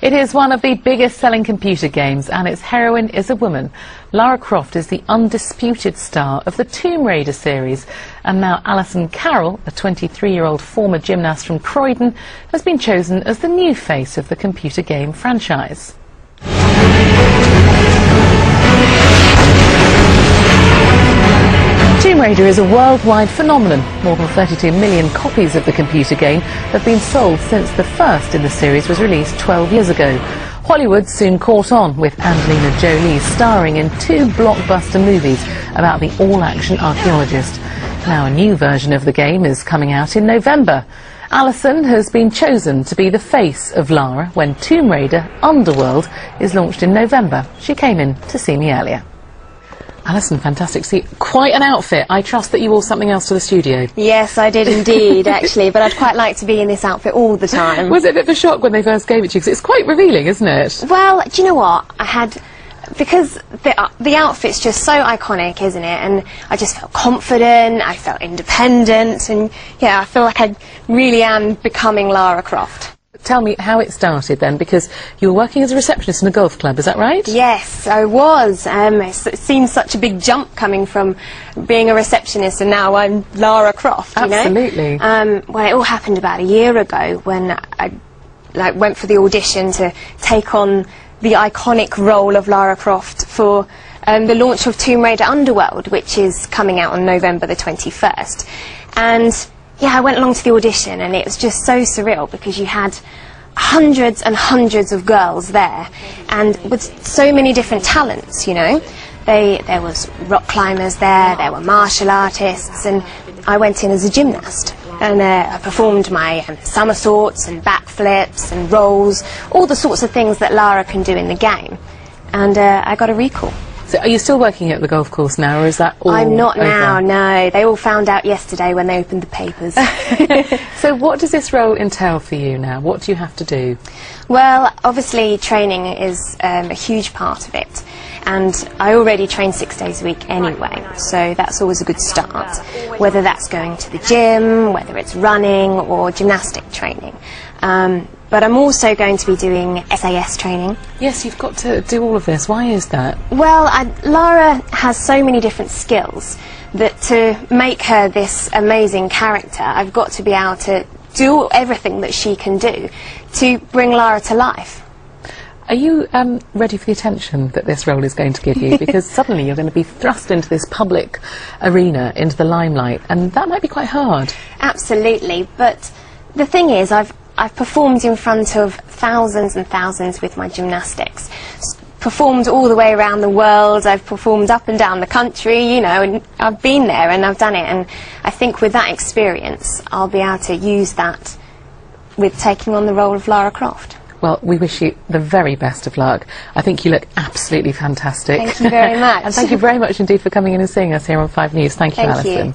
It is one of the biggest selling computer games and its heroine is a woman. Lara Croft is the undisputed star of the Tomb Raider series and now Alison Carroll, a 23-year-old former gymnast from Croydon, has been chosen as the new face of the computer game franchise. Tomb Raider is a worldwide phenomenon. More than 32 million copies of the computer game have been sold since the first in the series was released 12 years ago. Hollywood soon caught on with Angelina Jolie starring in two blockbuster movies about the all-action archaeologist. Now a new version of the game is coming out in November. Alison has been chosen to be the face of Lara when Tomb Raider Underworld is launched in November. She came in to see me earlier. Alison, fantastic. See, quite an outfit. I trust that you wore something else to the studio. Yes, I did indeed, actually, but I'd quite like to be in this outfit all the time. Was it a bit of a shock when they first gave it to you? Because it's quite revealing, isn't it? Well, do you know what? I had because the uh, the outfit's just so iconic, isn't it? And I just felt confident. I felt independent, and yeah, I feel like I really am becoming Lara Croft. Tell me how it started then, because you were working as a receptionist in a golf club, is that right? Yes, I was. Um, it seems such a big jump coming from being a receptionist and now I'm Lara Croft, you Absolutely. know? Um, well, it all happened about a year ago when I like, went for the audition to take on the iconic role of Lara Croft for um, the launch of Tomb Raider Underworld, which is coming out on November the 21st. And yeah, I went along to the audition and it was just so surreal because you had hundreds and hundreds of girls there and with so many different talents, you know. They, there was rock climbers there, there were martial artists and I went in as a gymnast and uh, I performed my um, somersaults and backflips and rolls, all the sorts of things that Lara can do in the game. And uh, I got a recall. So are you still working at the golf course now, or is that all I'm not over? now, no. They all found out yesterday when they opened the papers. so what does this role entail for you now? What do you have to do? Well, obviously training is um, a huge part of it. And I already train six days a week anyway, so that's always a good start. Whether that's going to the gym, whether it's running or gymnastic training. Um, but I'm also going to be doing SAS training. Yes, you've got to do all of this. Why is that? Well, I, Lara has so many different skills that to make her this amazing character, I've got to be able to do everything that she can do to bring Lara to life. Are you um, ready for the attention that this role is going to give you? Because suddenly you're going to be thrust into this public arena, into the limelight, and that might be quite hard. Absolutely, but the thing is, I've I've performed in front of thousands and thousands with my gymnastics. Performed all the way around the world, I've performed up and down the country, you know, and I've been there and I've done it. And I think with that experience, I'll be able to use that with taking on the role of Lara Croft. Well, we wish you the very best of luck. I think you look absolutely fantastic. Thank you very much. and thank you very much indeed for coming in and seeing us here on 5 News. Thank you, thank Alison. You.